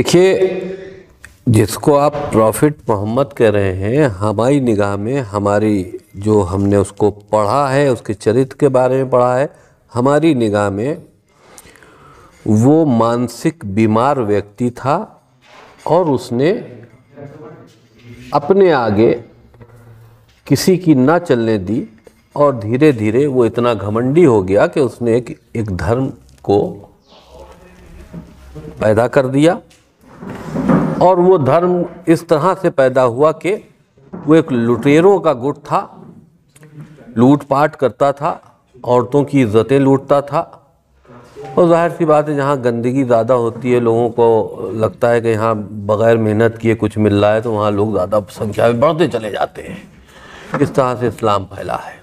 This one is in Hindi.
देखिए, जिसको आप प्रॉफिट मोहम्मद कह रहे हैं, हमारी निगाह में हमारी जो हमने उसको पढ़ा है, उसके चरित्र के बारे में पढ़ा है, हमारी निगाह में वो मानसिक बीमार व्यक्ति था और उसने अपने आगे किसी की ना चलने दी और धीरे धीरे वो इतना घमंडी हो गया कि उसने एक एक धर्म को पैदा कर दिया। और वो धर्म इस तरह से पैदा हुआ कि वो एक लुटेरों का गुट था, लूटपाट करता था, औरतों की इज्जतें लूटता था। और ज़ाहिर सी बात है, जहाँ गंदगी ज़्यादा होती है, लोगों को लगता है कि यहाँ बग़ैर मेहनत किए कुछ मिल रहा है तो वहाँ लोग ज़्यादा संख्या में बढ़ते चले जाते हैं। इस तरह से इस्लाम फैला है।